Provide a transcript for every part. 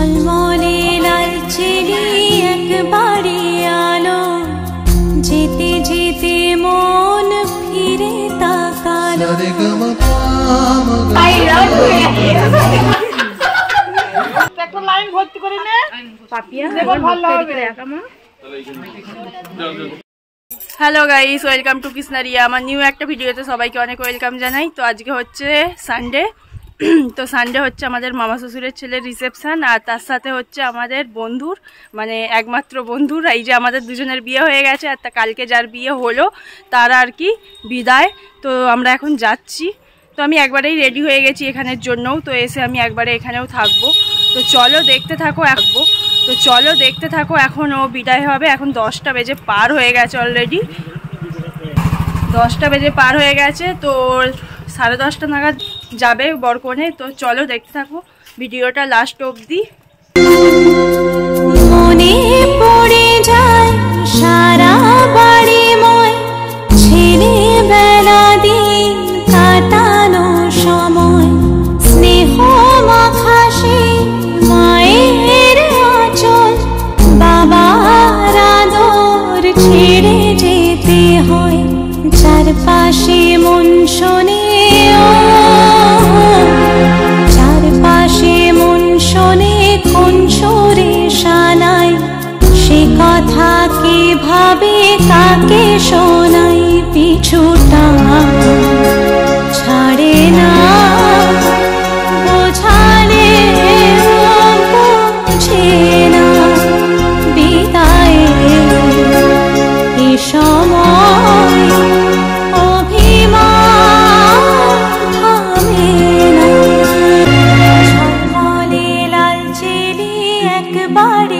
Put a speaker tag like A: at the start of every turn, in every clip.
A: ঝলমলে লাল চেলি একবারে আলো। যেতে যেতে মন ফিরে তাকালো।
B: লাইন ভর্তি করে নে।
C: পাপিয়া
B: ভালো হবে।
C: Hello guys welcome to Krishnariya আমার নিউ একটা ভিডিওতে সবাইকে অনেক ওয়েলকাম জানাই। তো আজকে হচ্ছে সানডে তো সানডে হচ্ছে আমাদের মামা শ্বশুরের ছেলের রিসেপশান আর তার সাথে হচ্ছে আমাদের বন্ধুর মানে একমাত্র বন্ধুর, এই যে আমাদের দুজনের বিয়ে হয়ে গেছে, আর তা কালকে যার বিয়ে হলো, তার আর কি বিদায়। তো আমরা এখন যাচ্ছি। তো আমি একবারেই রেডি হয়ে গেছি এখানের জন্যও, তো এসে আমি একবারে এখানেও থাকব। তো চলো দেখতে থাকো থাকব তো চলো দেখতে থাকো এখন, ও বিদায় হবে। এখন দশটা বেজে পার হয়ে গেছে অলরেডি দশটা বেজে পার হয়ে গেছে, তো সাড়ে দশটা নাগাদ যাবে বরকনে তো চলো দেখতে থাকো ভিডিওটা লাস্ট অবধি।
A: মনে কথা কীভাবে কাকে শোনাই? পিছুটা ছাড়ে না। বোঝালে বুঝে না। একবারে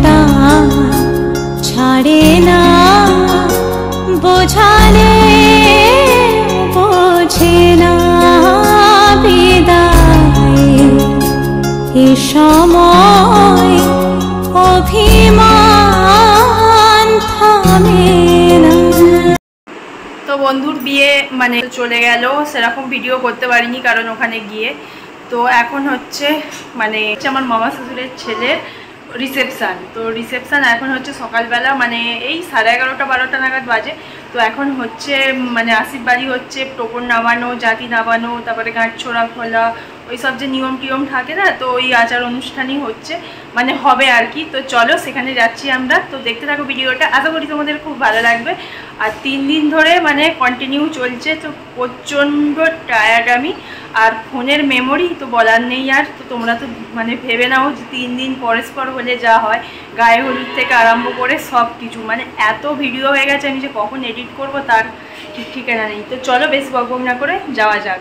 A: পিছুটা ছাড়ে না। বোঝালে, বোঝে না বিদায়। এ সময় অভিমান থামে না।
C: তো বন্ধুর বিয়ে মানে চলে গেল, সেরকম ভিডিও করতে পারিনি কারণ ওখানে গিয়ে। তো এখন হচ্ছে মানে আমার মামা শ্বশুরের ছেলের রিসেপশান তো রিসেপশান এখন হচ্ছে সকালবেলা মানে এই সাড়ে এগারোটা, বারোটা নাগাদ বাজে। তো এখন হচ্ছে মানে আশির বাড়ি হচ্ছে টোপর নামানো, জাতি নামানো, তারপরে গাঁট ছোড়া খোলা ওই সব যে নিয়ম টিয়ম থাকে না, তো ওই আচার অনুষ্ঠানই হচ্ছে। মানে হবে আর কি। তো চলো, সেখানে যাচ্ছি আমরা। তো দেখতে থাকো ভিডিওটা। আশা করি তোমাদের খুব ভালো লাগবে। আর তিন দিন ধরে মানে কন্টিনিউ চলছে, তো প্রচণ্ড টায়ার্ড আমি। আর ফোনের মেমোরি তো বলার নেই আর। তো তোমরা তো মানে ভেবে নাও যে তিন দিন পরস্পর হলে যা হয়, গায়ে হলুদ থেকে আরম্ভ করে সব কিছু। মানে এত ভিডিও হয়ে গেছে আমি যে কখন এডিট করব তার ঠিক ঠিকানা নেই। তো চলো, বেশ বকবক না করে যাওয়া যাক।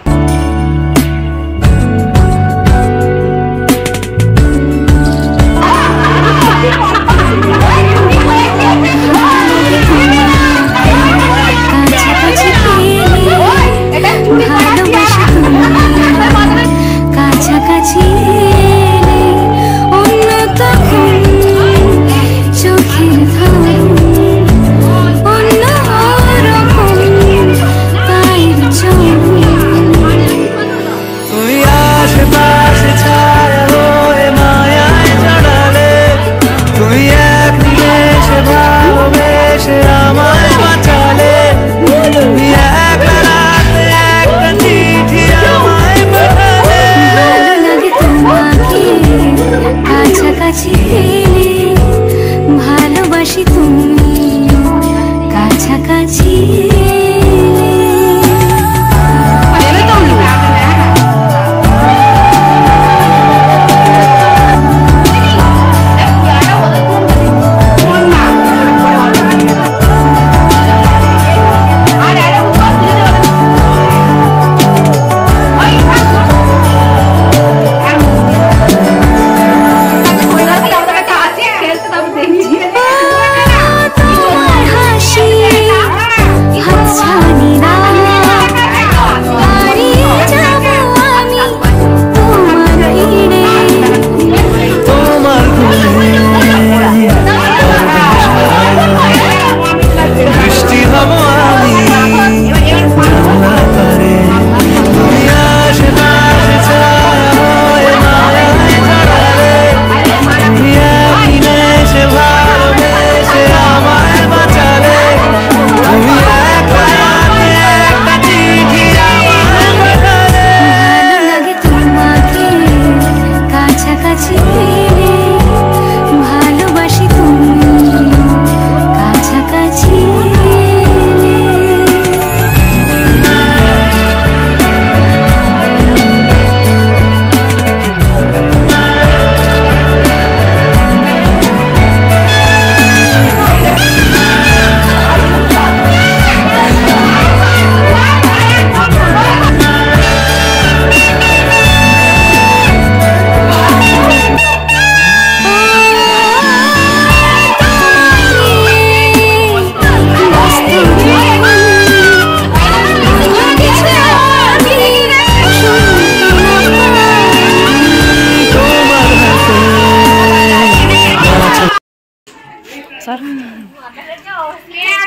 C: সর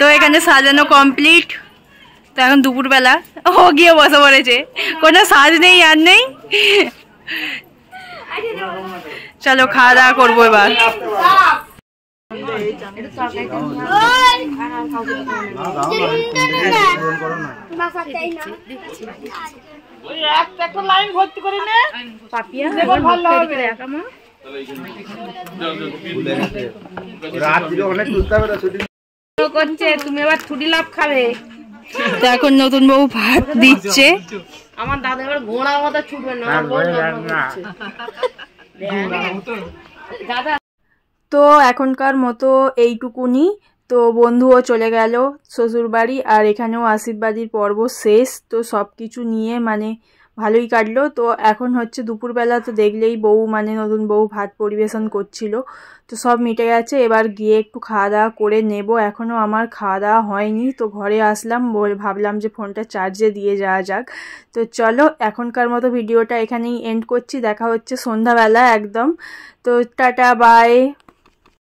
C: তো এখানে সাজানো কমপ্লিট তো এখন দুপুরবেলা। ও গিয়ে বসে পড়েছে। কোনো সাজ নেই আর নেই। চলো খাওয়া দাওয়া করব এবার।
B: ওই একটা একটা লাইন ভর্তি করে নে। দেবো ভালো হবে।
D: করছে তুমি এবার ছুটি লাভ খাবে।
C: তো এখন নতুন বউ ভাত দিচ্ছে।
D: আমার দাদা এবার ঘোড়া মতো ছুটবে না আমার বউ যত্ন করছে। দাদা
C: তো এখনকার মতো এইটুকুনি। তো বন্ধুও চলে গেল শ্বশুর বাড়ি আর এখানেও আশীর্বাদীর পর্ব শেষ। তো সব কিছু নিয়ে মানে ভালোই কাটলো। তো এখন হচ্ছে দুপুরবেলা তো দেখলেই বউ মানে নতুন বউ ভাত পরিবেশন করছিল। তো সব মিটে গেছে। এবার গিয়ে একটু খাওয়া দাওয়া করে নেব। এখনও আমার খাওয়া দাওয়া হয়নি। তো ঘরে আসলাম। বল ভাবলাম যে ফোনটা চার্জে দিয়ে যাওয়া যাক। তো চলো, এখনকার মতো ভিডিওটা এখানেই এন্ড করছি। দেখা হচ্ছে সন্ধ্যাবেলা একদম। তো টাটা বাই